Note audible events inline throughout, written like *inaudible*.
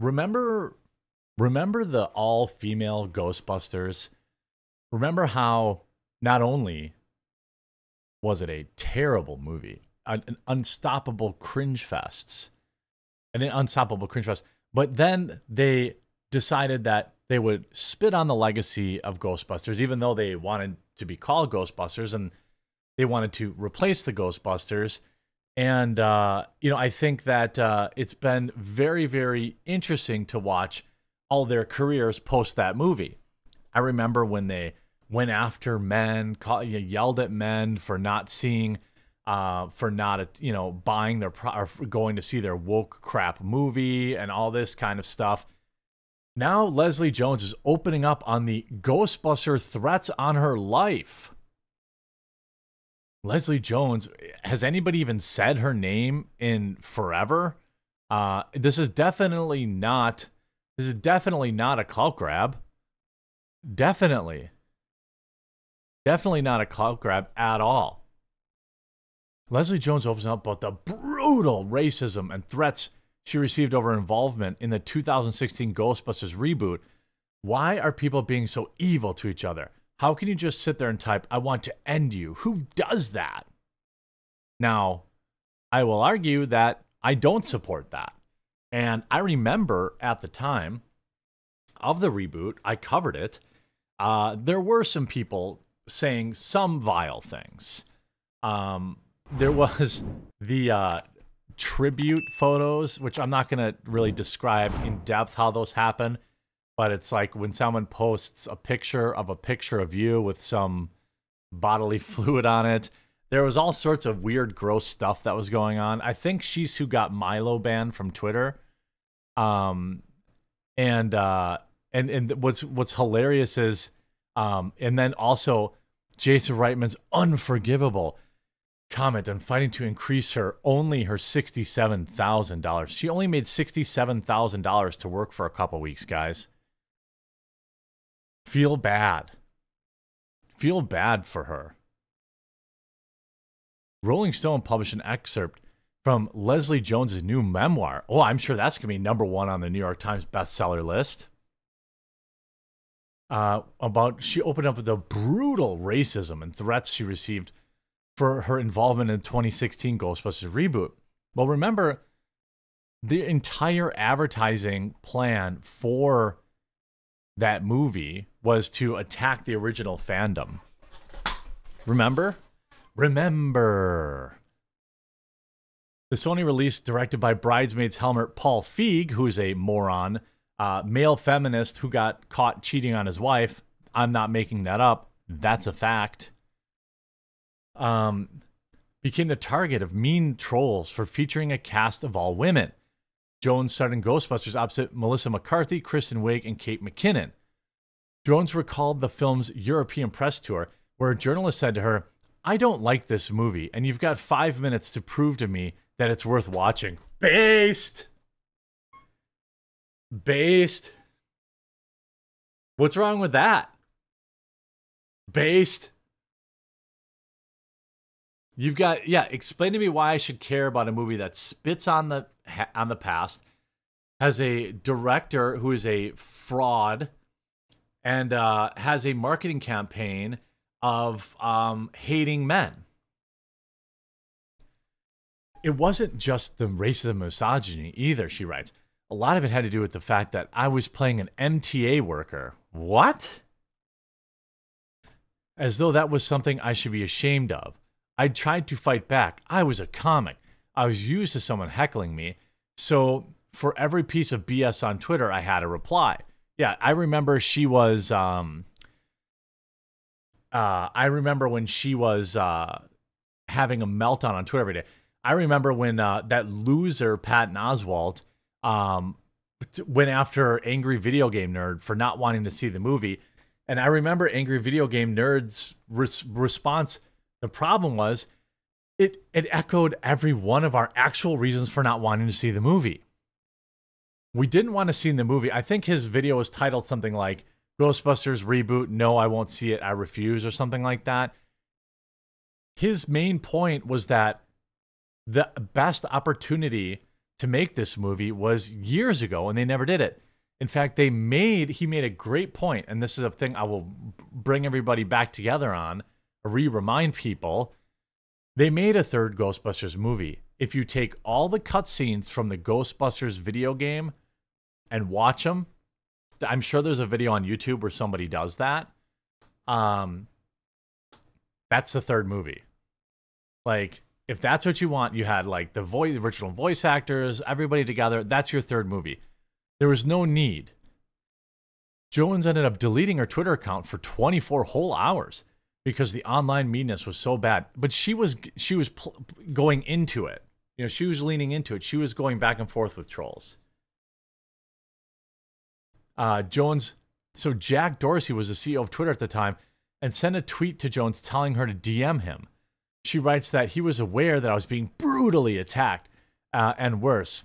remember remember the all female Ghostbusters? Remember how not only was it a terrible movie, an, an unstoppable cringe fests, an unstoppable cringe fest, but then they decided that they would spit on the legacy of Ghostbusters, even though they wanted to be called Ghostbusters and they wanted to replace the Ghostbusters. And, uh, you know, I think that uh, it's been very, very interesting to watch all their careers post that movie. I remember when they went after men, call, you know, yelled at men for not seeing, uh, for not, you know, buying their, pro- or going to see their woke crap movie and all this kind of stuff. Now Leslie Jones is opening up on the Ghostbuster threats on her life. Leslie Jones, has anybody even said her name in forever? Uh, this is definitely not. This is definitely not a clout grab. Definitely. Definitely not a clout grab at all. Leslie Jones opens up about the brutal racism and threats she received over involvement in the 2016 Ghostbusters reboot. Why are people being so evil to each other? How can you just sit there and type, I want to end you? Who does that? Now, I will argue that I don't support that. And I remember at the time of the reboot, I covered it. Uh, there were some people saying some vile things. Um, there was *laughs* the uh, tribute photos, which I'm not going to really describe in depth how those happen, but it's like when someone posts a picture of a picture of you with some bodily *laughs* fluid on it. There was all sorts of weird, gross stuff that was going on. I think she's who got Milo banned from Twitter. Um, and uh, and and what's what's hilarious is, um, and then also Jason Reitman's unforgivable comment on fighting to increase her only her $67,000. She only made $67,000 to work for a couple weeks, guys. Feel bad. Feel bad for her. Rolling Stone published an excerpt from Leslie Jones's new memoir. Oh, I'm sure that's going to be number one on the New York Times bestseller list. Uh, about she opened up with the brutal racism and threats she received for her involvement in the 2016 Ghostbusters reboot. Well, remember, the entire advertising plan for that movie was to attack the original fandom. Remember? Remember. The Sony release, directed by Bridesmaids Helmer Paul Feig, who is a moron, uh, male feminist who got caught cheating on his wife. I'm not making that up. That's a fact um, became the target of mean trolls for featuring a cast of all women. Jones starred in Ghostbusters opposite Melissa McCarthy, Kristen Wiig, and Kate McKinnon. Jones recalled the film's European press tour, where a journalist said to her, I don't like this movie, and you've got five minutes to prove to me that it's worth watching. Based! Based. What's wrong with that? Based. You've got yeah. Explain to me why I should care about a movie that spits on the on the past, has a director who is a fraud, and uh, has a marketing campaign of um, hating men. It wasn't just the racism and misogyny either. She writes. A lot of it had to do with the fact that I was playing an MTA worker. What? As though that was something I should be ashamed of. I tried to fight back. I was a comic. I was used to someone heckling me. So for every piece of BS on Twitter, I had a reply. Yeah, I remember she was. Um, uh, I remember when she was uh, having a meltdown on Twitter every day. I remember when uh, that loser Patton Oswalt um, went after Angry Video Game Nerd for not wanting to see the movie, and I remember Angry Video Game Nerd's res- response the problem was it it echoed every one of our actual reasons for not wanting to see the movie. We didn't want to see the movie. I think his video was titled something like Ghostbusters reboot, no, I won't see it, I refuse or something like that. His main point was that the best opportunity to make this movie was years ago and they never did it. In fact, they made he made a great point, and this is a thing I will bring everybody back together on, re-remind people. They made a third Ghostbusters movie. If you take all the cutscenes from the Ghostbusters video game and watch them, I'm sure there's a video on YouTube where somebody does that. Um, that's the third movie. Like, if that's what you want, you had like the voice, original voice actors, everybody together. That's your third movie. There was no need. Jones ended up deleting her Twitter account for 24 whole hours because the online meanness was so bad. But she was she was going into it. You know, she was leaning into it. She was going back and forth with trolls. Uh, Jones. So Jack Dorsey was the CEO of Twitter at the time, and sent a tweet to Jones telling her to DM him. She writes that he was aware that I was being brutally attacked uh, and worse.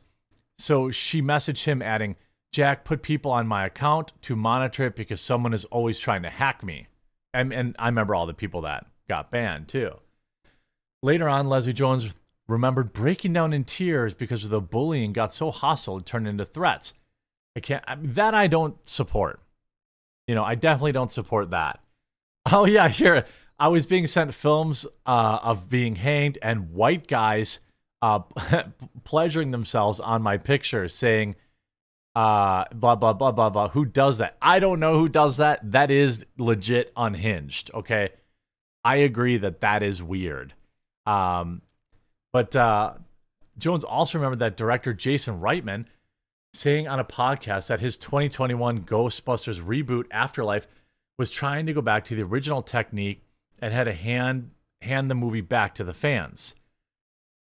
So she messaged him, adding, Jack put people on my account to monitor it because someone is always trying to hack me. And, and I remember all the people that got banned too. Later on, Leslie Jones remembered breaking down in tears because of the bullying got so hostile it turned into threats. I can't, that I don't support. You know, I definitely don't support that. *laughs* Oh, yeah, here. I was being sent films uh, of being hanged and white guys uh, *laughs* pleasuring themselves on my picture saying, uh blah blah blah blah blah. Who does that? I don't know who does that. That is legit unhinged okay? I agree that that is weird. Um but uh jones also remembered that director jason reitman saying on a podcast that his 2021 ghostbusters reboot afterlife was trying to go back to the original technique and had to hand hand the movie back to the fans.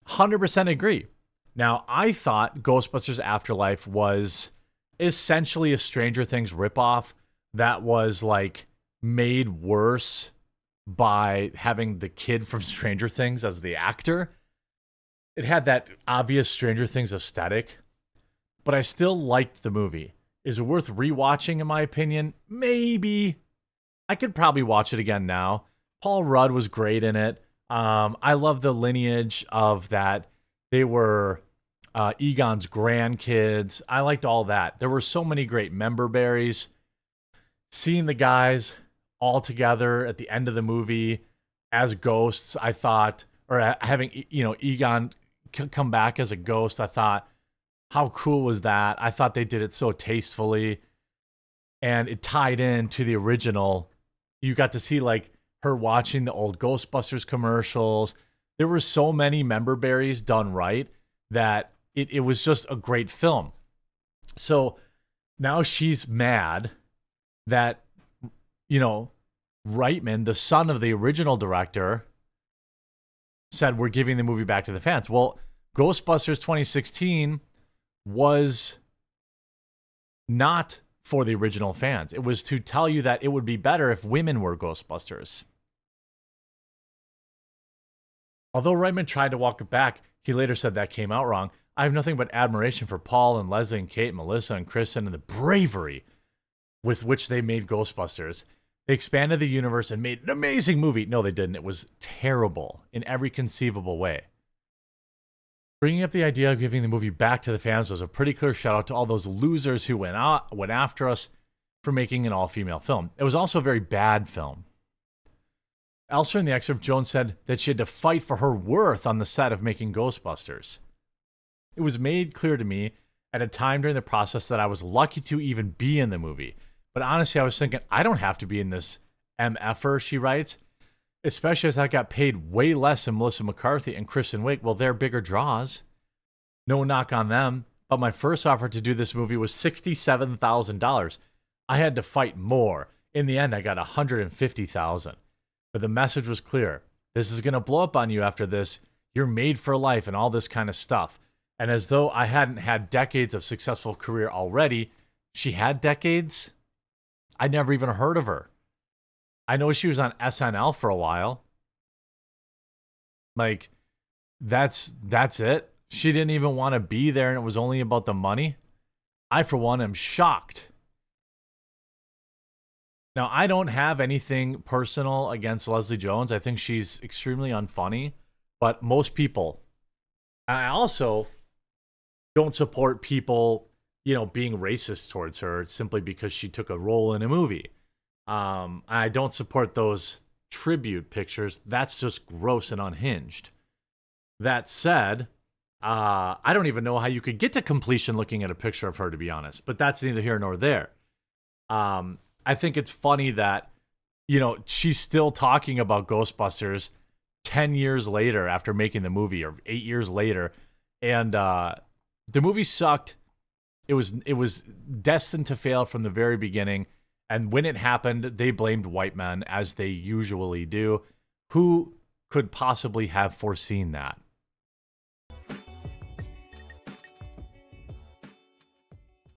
100% agree. Now i thought ghostbusters afterlife was essentially a Stranger Things ripoff that was like made worse by having the kid from *laughs* Stranger Things as the actor. It had that obvious Stranger Things aesthetic, but I still liked the movie. Is it worth rewatching, in my opinion? Maybe. I could probably watch it again now. Paul Rudd was great in it. Um, I love the lineage of that. They were uh, Egon's grandkids. I liked all that. There were so many great member berries. Seeing the guys all together at the end of the movie as ghosts, I thought, or having you know Egon come back as a ghost, I thought, how cool was that? I thought they did it so tastefully, and it tied in to the original. You got to see like her watching the old Ghostbusters commercials. There were so many member berries done right that it, it was just a great film. So now she's mad that, you know, Reitman, the son of the original director, said we're giving the movie back to the fans. Well, Ghostbusters 2016 was not for the original fans. It was to tell you that it would be better if women were Ghostbusters. Although Reitman tried to walk it back, he later said that came out wrong. I have nothing but admiration for Paul and Leslie and Kate, and Melissa and Kristen, and the bravery with which they made Ghostbusters. They expanded the universe and made an amazing movie. No, they didn't. It was terrible in every conceivable way. Bringing up the idea of giving the movie back to the fans was a pretty clear shout out to all those losers who went out, went after us for making an all-female film. It was also a very bad film. Elsewhere in the excerpt, Jones said that she had to fight for her worth on the set of making Ghostbusters. It was made clear to me at a time during the process that I was lucky to even be in the movie. But honestly, I was thinking, I don't have to be in this MFer, she writes, especially as I got paid way less than Melissa McCarthy and Kristen Wiig. Well, they're bigger draws. No knock on them. But my first offer to do this movie was $67,000. I had to fight more. In the end, I got 150000 But the message was clear. This is going to blow up on you after this. You're made for life and all this kind of stuff. And as though I hadn't had decades of successful career already, she had decades. I'd never even heard of her. I know she was on SNL for a while. Like that's that's it. She didn't even want to be there and it was only about the money. I for one am shocked. Now, I don't have anything personal against Leslie Jones. I think she's extremely unfunny, but most people I also don't support people, you know, being racist towards her simply because she took a role in a movie. Um, I don't support those tribute pictures. That's just gross and unhinged. That said, uh, I don't even know how you could get to completion looking at a picture of her, to be honest. But that's neither here nor there. Um, I think it's funny that you know she's still talking about Ghostbusters ten years later after making the movie, or eight years later, and uh, the movie sucked. It was it was destined to fail from the very beginning. And when it happened, they blamed white men as they usually do. Who could possibly have foreseen that?